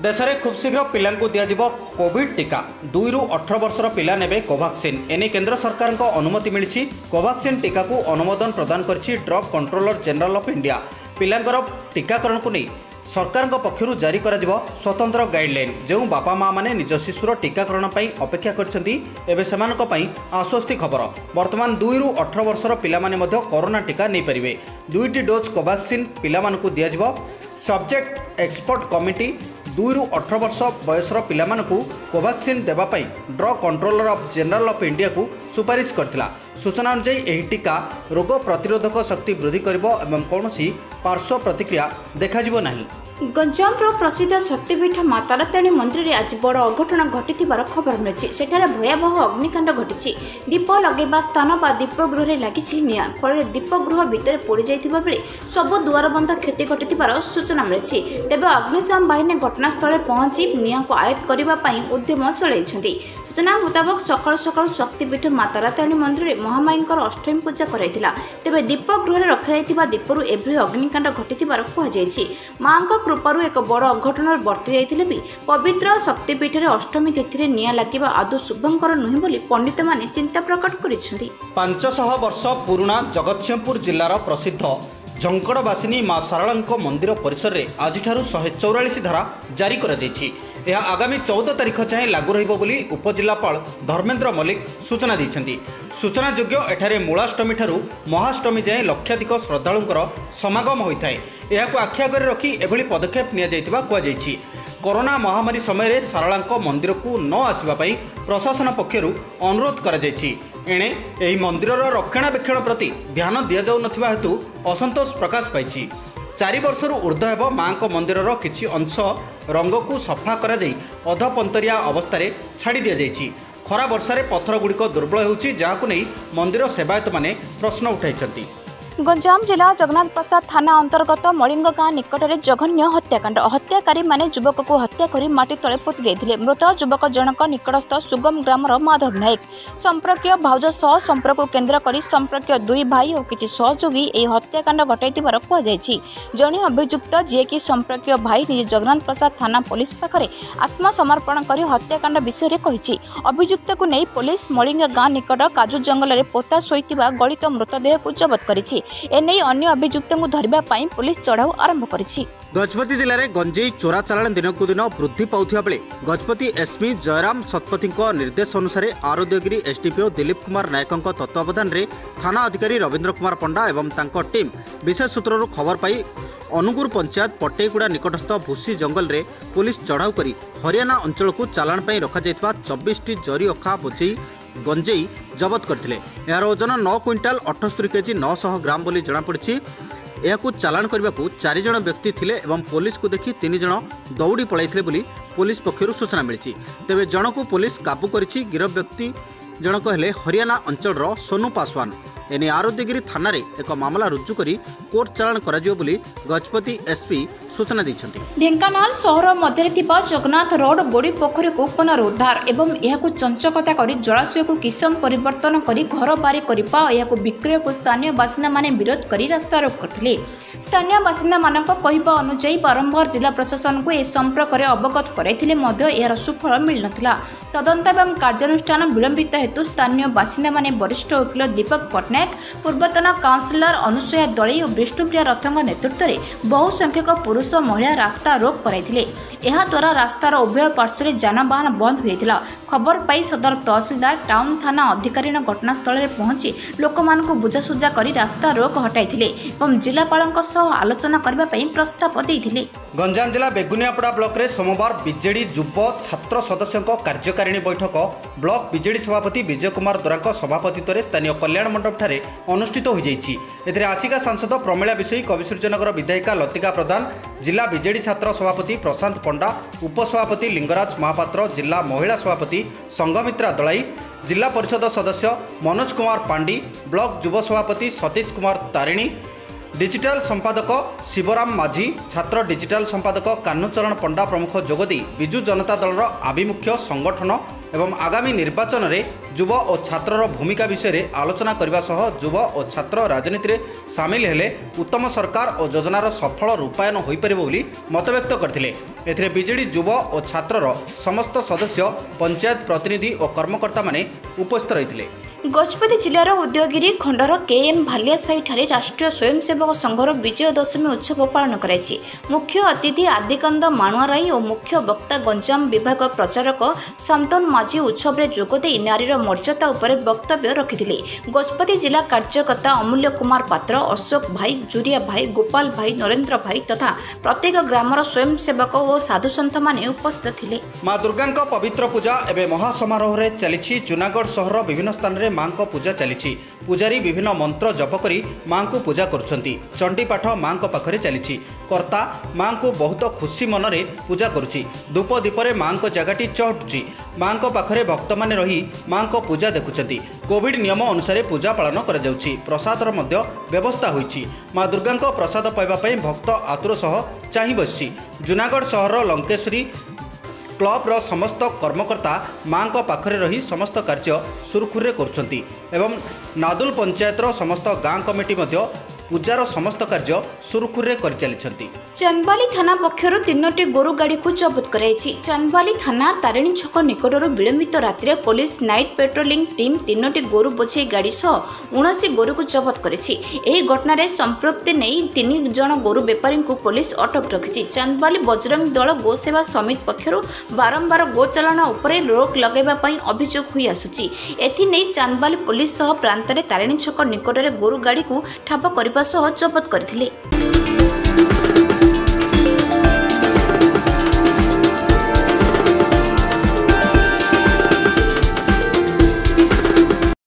ଦେଶରେ ଖୁବ୍ ଶୀଘ୍ର ପିଲାଙ୍କୁ ଦିଆଯିବ କୋଭିଡ୍ ଟିକା। ଦୁଇରୁ ଅଠର ବର୍ଷର ପିଲା ନେବେ କୋଭାକ୍ସିନ୍। ଏନେଇ କେନ୍ଦ୍ର ସରକାରଙ୍କ ଅନୁମତି ମିଳିଛି। କୋଭାକ୍ସିନ୍ ଟିକାକୁ ଅନୁମୋଦନ ପ୍ରଦାନ କରିଛି drug controller general of India. ପିଲାଙ୍କର ଟିକାକରଣକୁ ନେଇ ସରକାରଙ୍କ ପକ୍ଷରୁ ଜାରି କରାଯିବ ସ୍ୱତନ୍ତ୍ର ଗାଇଡ୍ଲାଇନ୍। ଯେଉଁ ବାପା ମାଆମାନେ ନିଜ ଶିଶୁର ଟିକାକରଣ ପାଇଁ ଅପେକ୍ଷା କରିଛନ୍ତି ଏବେ ସେମାନଙ୍କ ପାଇଁ ଆଶ୍ୱସ୍ତି ଖବର। ବର୍ତ୍ତମାନ ଦୁଇରୁ ଅଠର ବର୍ଷର ପିଲାମାନେ ମଧ୍ୟ କରୋନା ଟିକା ନେଇପାରିବେ। ଦୁଇଟି ଡୋଜ୍ କୋଭାକ୍ସିନ୍ ପିଲାମାନଙ୍କୁ ଦିଆଯିବ। ସବଜେକ୍ଟ ଏକ୍ସପର୍ଟ କମିଟି ଦୁଇରୁ ଅଠର ବର୍ଷ ବୟସର ପିଲାମାନଙ୍କୁ କୋଭାକ୍ସିନ୍ ଦେବା ପାଇଁ drug controller of general of ଇଣ୍ଡିଆକୁ ସୁପାରିଶ କରିଥିଲା ସୂଚନା ଅନୁଯାୟୀ ଏହି ଟିକା ରୋଗ ପ୍ରତିରୋଧକ ଶକ୍ତି ବୃଦ୍ଧି କରିବ ଏବଂ କୌଣସି ପାର୍ଶ୍ୱ ପ୍ରତିକ୍ରିୟା ଦେଖାଯିବ ନାହିଁ। ଗଞ୍ଜାମର ପ୍ରସିଦ୍ଧ ଶକ୍ତିପୀଠ ମା ତାରାତାରିଣୀ ମନ୍ଦିରରେ ଆଜି ବଡ଼ ଅଘଟଣ ଘଟିଥିବାର ଖବର ମିଳିଛି। ସେଠାରେ ଭୟାବହ ଅଗ୍ନିକାଣ୍ଡ ଘଟିଛି। ଦୀପ ଲଗାଇବା ସ୍ଥାନ ବା ଦୀପଗୃହରେ ଲାଗିଛି ନିଆଁ। ଫଳରେ ଦୀପଗୃହ ଭିତରେ ପୋଡ଼ିଯାଇଥିବା ବେଳେ ସବୁ ଦୁଆରବନ୍ଧ କ୍ଷତି ଘଟିଥିବାର ସୂଚନା ମିଳିଛି। ତେବେ ଅଗ୍ନିଶମ ବାହିନୀ ଘଟଣାସ୍ଥଳରେ ପହଞ୍ଚି ନିଆଁକୁ ଆୟତ୍ତ କରିବା ପାଇଁ ଉଦ୍ୟମ ଚଳାଇଛନ୍ତି। ସୂଚନା ମୁତାବକ ସକାଳୁ ସକାଳୁ ଶକ୍ତିପୀଠ ମା ତାରାତାରିଣୀ ମନ୍ଦିରରେ ମହାମାୟୀଙ୍କର ଅଷ୍ଟମୀ ପୂଜା କରାଯାଇଥିଲା ତେବେ ଦୀପଗୃହରେ ରଖାଯାଇଥିବା ଦୀପରୁ ଏଭଳି ଅଗ୍ନିକାଣ୍ଡ ଘଟିଥିବାର କୁହାଯାଇଛି। ମାଙ୍କ କୃପାରୁ ଏକ ବଡ଼ ଅଘଟଣରେ ବର୍ତ୍ତି ଯାଇଥିଲେ ବି ପବିତ୍ର ଶକ୍ତିପୀଠରେ ଅଷ୍ଟମୀ ତିଥିରେ ନିଆଁ ଲାଗିବା ଆଦୌ ଶୁଭଙ୍କର ନୁହେଁ ବୋଲି ପଣ୍ଡିତମାନେ ଚିନ୍ତା ପ୍ରକଟ କରିଛନ୍ତି। ପାଞ୍ଚଶହ ବର୍ଷ ପୁରୁଣା ଜଗତସିଂହପୁର ଜିଲ୍ଲାର ପ୍ରସିଦ୍ଧ ଝଙ୍କଡ଼ବାସିନୀ ମା ଶାରଳାଙ୍କ ମନ୍ଦିର ପରିସରରେ ଆଜିଠାରୁ ଶହେ ଚଉରାଳିଶ ଧାରା ଜାରି କରାଯାଇଛି। ଏହା ଆଗାମୀ ଚଉଦ ତାରିଖ ଯାଏଁ ଲାଗୁ ରହିବ ବୋଲି ଉପଜିଲ୍ଲାପାଳ ଧର୍ମେନ୍ଦ୍ର ମଲ୍ଲିକ ସୂଚନା ଦେଇଛନ୍ତି। ସୂଚନାଯୋଗ୍ୟ ଏଠାରେ ମୂଳାଷ୍ଟମୀଠାରୁ ମହାଷ୍ଟମୀ ଯାଏଁ ଲକ୍ଷାଧିକ ଶ୍ରଦ୍ଧାଳୁଙ୍କର ସମାଗମ ହୋଇଥାଏ। ଏହାକୁ ଆଖି ଆଗରେ ରଖି ଏଭଳି ପଦକ୍ଷେପ ନିଆଯାଇଥିବା କୁହାଯାଇଛି। କରୋନା ମହାମାରୀ ସମୟରେ ଶାରଳାଙ୍କ ମନ୍ଦିରକୁ ନ ଆସିବା ପାଇଁ ପ୍ରଶାସନ ପକ୍ଷରୁ ଅନୁରୋଧ କରାଯାଇଛି। ଏଣେ ଏହି ମନ୍ଦିରର ରକ୍ଷଣାବେକ୍ଷଣ ପ୍ରତି ଧ୍ୟାନ ଦିଆଯାଉନଥିବା ହେତୁ ଅସନ୍ତୋଷ ପ୍ରକାଶ ପାଇଛି। ଚାରି ବର୍ଷରୁ ଉର୍ଦ୍ଧ୍ୱ ହେବ ମାଙ୍କ ମନ୍ଦିରର କିଛି ଅଂଶ ରଙ୍ଗକୁ ସଫା କରାଯାଇ ଅଧପନ୍ତରିଆ ଅବସ୍ଥାରେ ଛାଡ଼ି ଦିଆଯାଇଛି। ଖରା ବର୍ଷାରେ ପଥରଗୁଡ଼ିକ ଦୁର୍ବଳ ହେଉଛି ଯାହାକୁ ନେଇ ମନ୍ଦିର ସେବାୟତମାନେ ପ୍ରଶ୍ନ ଉଠାଇଛନ୍ତି। ଗଞ୍ଜାମ ଜିଲ୍ଲା ଜଗନ୍ନାଥ ପ୍ରସାଦ ଥାନା ଅନ୍ତର୍ଗତ ମଳିଙ୍ଗ ଗାଁ ନିକଟରେ ଜଘନ୍ୟ ହତ୍ୟାକାଣ୍ଡ। ହତ୍ୟାକାରୀମାନେ ଯୁବକକୁ ହତ୍ୟା କରି ମାଟି ତଳେ ପୋତି ଦେଇଥିଲେ। ମୃତ ଯୁବକ ଜଣକ ନିକଟସ୍ଥ ସୁଗମ ଗ୍ରାମର ମାଧବ ନାୟକ। ସମ୍ପର୍କୀୟ ଭାଉଜ ସହ ସମ୍ପର୍କକୁ କେନ୍ଦ୍ର କରି ସମ୍ପର୍କୀୟ ଦୁଇ ଭାଇ ଓ କିଛି ସହଯୋଗୀ ଏହି ହତ୍ୟାକାଣ୍ଡ ଘଟାଇଥିବାର କୁହାଯାଇଛି। ଜଣେ ଅଭିଯୁକ୍ତ ଯିଏକି ସମ୍ପର୍କୀୟ ଭାଇ ନିଜେ ଜଗନ୍ନାଥ ପ୍ରସାଦ ଥାନା ପୋଲିସ ପାଖରେ ଆତ୍ମସମର୍ପଣ କରି ହତ୍ୟାକାଣ୍ଡ ବିଷୟରେ କହିଛି। ଅଭିଯୁକ୍ତକୁ ନେଇ ପୋଲିସ ମଳିଙ୍ଗ ଗାଁ ନିକଟ କାଜୁ ଜଙ୍ଗଲରେ ପୋତା ଶୋଇଥିବା ଗଳିତ ମୃତଦେହକୁ ଜବତ କରିଛି। ଏନେଇ ଅନ୍ୟ ଅଭିଯୁକ୍ତଙ୍କୁ ଧରିବା ପାଇଁ ପୋଲିସ ଚଢ଼ାଉ ଆରମ୍ଭ କରିଛି। ଗଜପତି ଜିଲ୍ଲାରେ ଗଞ୍ଜେଇ ଚୋରା ଚାଲାଣ ଦିନକୁ ଦିନ ବୃଦ୍ଧି ପାଉଥିବା ବେଳେ ଗଜପତି ଏସ୍ପି ଜୟରାମ ଶତପଥୀଙ୍କ ନିର୍ଦ୍ଦେଶ ଅନୁସାରେ ଆରୋଗ୍ୟଗିରି ଏସ୍ଡିପିଓ ଦିଲ୍ଲୀପ କୁମାର ନାୟକଙ୍କ ତତ୍ତ୍ୱାବଧାନରେ ଥାନା ଅଧିକାରୀ ରବୀନ୍ଦ୍ର କୁମାର ପଣ୍ଡା ଏବଂ ତାଙ୍କ ଟିମ୍ ବିଶେଷ ସୂତ୍ରରୁ ଖବର ପାଇ ଅନୁଗୁର ପଞ୍ଚାୟତ ପଟେଇଗୁଡ଼ା ନିକଟସ୍ଥ ଭୁସି ଜଙ୍ଗଲରେ ପୁଲିସ ଚଢ଼ାଉ କରି ହରିୟାଣା ଅଞ୍ଚଳକୁ ଚାଲାଣ ପାଇଁ ରଖାଯାଇଥିବା ଚବିଶଟି ଜରି ଅଖା ବୋଝେଇ ଗଞ୍ଜେଇ ଜବତ କରିଥିଲେ। ଏହାର ଓଜନ ନଅ କ୍ୱିଣ୍ଟାଲ ଅଠସ୍ତରୀ କେଜି ନଅଶହ ଗ୍ରାମ ବୋଲି ଜଣାପଡ଼ିଛି। ଏହାକୁ ଚାଲାଣ କରିବାକୁ ଚାରି ଜଣ ବ୍ୟକ୍ତି ଥିଲେ ଏବଂ ପୋଲିସକୁ ଦେଖି ତିନି ଜଣ ଦୌଡ଼ି ପଳାଇଥିଲେ ବୋଲି ପୋଲିସ ପକ୍ଷରୁ ସୂଚନା ମିଳିଛି। ତେବେ ଜଣକୁ ପୋଲିସ କାବୁ କରିଛି। ଗିରଫ ବ୍ୟକ୍ତି ଜଣକ ହେଲେ ହରିୟାଣା ଅଞ୍ଚଳର ସୋନୁ ପାସୱାନ ଏନେଇ ଆରୋଗ୍ୟଗିରି ଥାନାରେ ଏକ ମାମଲା ରୁଜୁ କରି କୋର୍ଟ ଚାଲାଣ କରାଯିବ ବୋଲି ଗଜପତି ଏସ୍ପି ସୂଚନା ଦେଇଛନ୍ତି। ଢେଙ୍କାନାଳ ସହର ମଧ୍ୟରେ ଥିବା ଜଗନ୍ନାଥ ରୋଡ୍ ବୋଡ଼ି ପୋଖରୀକୁ ପୁନରୁଦ୍ଧାର ଏବଂ ଏହାକୁ ଚଞ୍ଚକତା କରି ଜଳାଶୟକୁ କିସମ ପରିବର୍ତ୍ତନ କରି ଘର ବାରି କରିବା ଏହାକୁ ବିକ୍ରୟକୁ ସ୍ଥାନୀୟ ବାସିନ୍ଦାମାନେ ବିରୋଧ କରି ରାସ୍ତାରୋକ କରିଥିଲେ। ସ୍ଥାନୀୟ ବାସିନ୍ଦାମାନଙ୍କ କହିବା ଅନୁଯାୟୀ ବାରମ୍ବାର ଜିଲ୍ଲା ପ୍ରଶାସନକୁ ଏ ସମ୍ପର୍କରେ ଅବଗତ କରାଇଥିଲେ ମଧ୍ୟ ଏହାର ସୁଫଳ ମିଳିନଥିଲା। ତଦନ୍ତ ଏବଂ କାର୍ଯ୍ୟାନୁଷ୍ଠାନ ବିଳମ୍ବିତ ହେତୁ ସ୍ଥାନୀୟ ବାସିନ୍ଦାମାନେ ବରିଷ୍ଠ ଓକିଲ ଦୀପକ ପଟ୍ଟନାୟକ ପୂର୍ବତନ କାଉନସିଲର ଅନୁସୂୟା ଦଳେଇ ଓ ବିଷ୍ଣୁପ୍ରିୟା ରଥଙ୍କ ନେତୃତ୍ୱରେ ବହୁ ସଂଖ୍ୟକ ପୁରୁଷ ମହିଳା ରାସ୍ତା ରୋକ କରାଇଥିଲେ। ଏହାଦ୍ୱାରା ରାସ୍ତାର ଉଭୟ ପାର୍ଶ୍ୱରେ ଯାନବାହନ ବନ୍ଦ ହୋଇଥିଲା। ଖବର ପାଇ ସଦର ତହସିଲଦାର ଟାଉନ ଥାନା ଅଧିକାରୀଣ ଘଟଣାସ୍ଥଳରେ ପହଞ୍ଚି ଲୋକମାନଙ୍କୁ ବୁଝାସୁଝା କରି ରାସ୍ତା ରୋକ ହଟାଇଥିଲେ ଏବଂ ଜିଲ୍ଲାପାଳଙ୍କ ସହ ଆଲୋଚନା କରିବା ପାଇଁ ପ୍ରସ୍ତାବ ଦେଇଥିଲେ। ଗଞ୍ଜାମ ଜିଲ୍ଲା ବେଗୁନିଆପଡ଼ା ବ୍ଲକରେ ସୋମବାର ବିଜେଡି ଯୁବ ଛାତ୍ର ସଦସ୍ୟଙ୍କ କାର୍ଯ୍ୟକାରିଣୀ ବୈଠକ ବ୍ଲକ ବିଜେଡି ସଭାପତି ବିଜୟ କୁମାର ଦୋରାଙ୍କ ସଭାପତିତ୍ୱରେ ସ୍ଥାନୀୟ କଲ୍ୟାଣ ମଣ୍ଡପଠାରେ ଅନୁଷ୍ଠିତ ହୋଇଯାଇଛି। ଏଥିରେ ଆସିକା ସାଂସଦ ପ୍ରମିଳା ବିଷୋୟୀ କବିସୂର୍ଯ୍ୟନଗର ବିଧାୟିକା ଲତିକା ପ୍ରଧାନ ଜିଲ୍ଲା ବିଜେଡି ଛାତ୍ର ସଭାପତି ପ୍ରଶାନ୍ତ ପଣ୍ଡା ଉପସଭାପତି ଲିଙ୍ଗରାଜ ମହାପାତ୍ର ଜିଲ୍ଲା ମହିଳା ସଭାପତି ସଂଘମିତ୍ରା ଦଳାଇ ଜିଲ୍ଲା ପରିଷଦ ସଦସ୍ୟ ମନୋଜ କୁମାର ପାଣ୍ଡି ବ୍ଲକ ଯୁବ ସଭାପତି ସତୀଶ କୁମାର ତାରିଣୀ ଡିଜିଟାଲ ସମ୍ପାଦକ ଶିବରାମ ମାଝୀ ଛାତ୍ର ଡିଜିଟାଲ ସମ୍ପାଦକ କାହ୍ନୁଚରଣ ପଣ୍ଡା ପ୍ରମୁଖ ଯୋଗଦେଇ ବିଜୁ ଜନତା ଦଳର ଆଭିମୁଖ୍ୟ ସଂଗଠନ ଏବଂ ଆଗାମୀ ନିର୍ବାଚନରେ ଯୁବ ଓ ଛାତ୍ରର ଭୂମିକା ବିଷୟରେ ଆଲୋଚନା କରିବା ସହ ଯୁବ ଓ ଛାତ୍ର ରାଜନୀତିରେ ସାମିଲ ହେଲେ ଉତ୍ତମ ସରକାର ଓ ଯୋଜନାର ସଫଳ ରୂପାୟନ ହୋଇପାରିବ ବୋଲି ମତବ୍ୟକ୍ତ କରିଥିଲେ। ଏଥିରେ ବିଜେଡି ଯୁବ ଓ ଛାତ୍ରର ସମସ୍ତ ସଦସ୍ୟ ପଞ୍ଚାୟତ ପ୍ରତିନିଧି ଓ କର୍ମକର୍ତ୍ତାମାନେ ଉପସ୍ଥିତ ରହିଥିଲେ। ଗଜପତି ଜିଲ୍ଲାର ଉଦୟଗିରି ଖଣ୍ଡର କେଏମ୍ ଭାଲିଆ ସାହିଠାରେ ରାଷ୍ଟ୍ରୀୟ ସ୍ୱୟଂସେବକ ସଂଘର ବିଜୟ ଦଶମୀ ଉତ୍ସବ ପାଳନ କରାଯାଇଛି। ମୁଖ୍ୟ ଅତିଥି ଆଦିକନ୍ଦ ମାଣୁଆରାଇ ଓ ମୁଖ୍ୟ ବକ୍ତା ଗଞ୍ଜାମ ବିଭାଗ ପ୍ରଚାରକ ଶାନ୍ତନୁ ମାଝୀ ଉତ୍ସବରେ ଯୋଗଦେଇ ନାରୀର ମର୍ଯ୍ୟାଦା ଉପରେ ବକ୍ତବ୍ୟ ରଖିଥିଲେ। ଗଜପତି ଜିଲ୍ଲା କାର୍ଯ୍ୟକର୍ତ୍ତା ଅମୂଲ୍ୟ କୁମାର ପାତ୍ର ଅଶୋକ ଭାଇ ଜୁରିଆ ଭାଇ ଗୋପାଳ ଭାଇ ନରେନ୍ଦ୍ର ଭାଇ ତଥା ପ୍ରତ୍ୟେକ ଗ୍ରାମର ସ୍ୱୟଂସେବକ ଓ ସାଧୁସନ୍ଥମାନେ ଉପସ୍ଥିତ ଥିଲେ। ମା ଦୁର୍ଗାଙ୍କ ପବିତ୍ର ପୂଜା ଏବେ ମହାସମାରୋହରେ ଚାଲିଛି। ଜୁନାଗଡ଼ ସହରର ବିଭିନ୍ନ ସ୍ଥାନରେ ମାଙ୍କ ପୂଜା ଚାଲିଛି। ପୂଜାରୀ ବିଭିନ୍ନ ମନ୍ତ୍ର ଜପ କରି ମାଙ୍କୁ ପୂଜା କରୁଛନ୍ତି। ଚଣ୍ଡୀପାଠ ମାଙ୍କ ପାଖରେ ଚାଲିଛି। କର୍ତ୍ତା ମାଙ୍କୁ ବହୁତ ଖୁସି ମନରେ ପୂଜା କରୁଛି। ଧୂପ ଦୀପରେ ମାଙ୍କ ଜାଗାଟି ଚହଟୁଛି। ମାଙ୍କ ପାଖରେ ଭକ୍ତମାନେ ରହି ମାଙ୍କ ପୂଜା ଦେଖୁଛନ୍ତି। କୋଭିଡ ନିୟମ ଅନୁସାରେ ପୂଜା ପାଳନ କରାଯାଉଛି। ପ୍ରସାଦର ମଧ୍ୟ ବ୍ୟବସ୍ଥା ହୋଇଛି। ମା ଦୁର୍ଗାଙ୍କ ପ୍ରସାଦ ପାଇବା ପାଇଁ ଭକ୍ତ ଆତୁର ସହ ଚାହିଁ ବସିଛି। ଜୁନାଗଡ଼ ସହରର ଲଙ୍କେଶ୍ୱରୀ କ୍ଲବର ସମସ୍ତ କର୍ମକର୍ତ୍ତା ମାଙ୍କ ପାଖରେ ରହି ସମସ୍ତ କାର୍ଯ୍ୟ ସୁରୁଖୁରୁରେ କରୁଛନ୍ତି ଏବଂ ନାଦୁଲ ପଞ୍ଚାୟତର ସମସ୍ତ ଗାଁ କମିଟି ମଧ୍ୟ ପୂଜାର ସମସ୍ତ କାର୍ଯ୍ୟ ସୁରୁଖୁରୁରେ କରିଚାଲିଛନ୍ତି। ଚାନ୍ଦବାଲି ଥାନା ପକ୍ଷରୁ ତିନୋଟି ଗୋରୁ ଗାଡ଼ିକୁ ଜବତ କରାଯାଇଛି। ଚାନ୍ଦବାଲି ଥାନା ତାରିଣୀ ଛକ ନିକଟରୁ ବିଳମ୍ବିତ ରାତିରେ ପୋଲିସ ନାଇଟ୍ ପେଟ୍ରୋଲିଂ ଟିମ୍ ତିନୋଟି ଗୋରୁ ବୋଝେଇ ଗାଡ଼ି ସହ ଉଣେଇଶ ଗୋରୁକୁ ଜବତ କରିଛି। ଏହି ଘଟଣାରେ ସମ୍ପୃକ୍ତି ନେଇ ତିନି ଜଣ ଗୋରୁ ବେପାରୀଙ୍କୁ ପୋଲିସ ଅଟକ ରଖିଛି। ଚାନ୍ଦବାଲି ବଜରଙ୍ଗ ଦଳ ଗୋସେବା ସମିତି ପକ୍ଷରୁ ବାରମ୍ବାର ଗୋଚାଳନା ଉପରେ ରୋକ ଲଗାଇବା ପାଇଁ ଅଭିଯୋଗ ହୋଇ ଆସୁଛି। ଏଥିନେଇ ଚାନ୍ଦବାଲି ପୋଲିସ ସହ ପ୍ରାନ୍ତରେ ତାରିଣୀ ଛକ ନିକଟରେ ଗୋରୁ ଗାଡ଼ିକୁ ଠାବ କରିବା ସହ ଜବତ କରିଥିଲେ।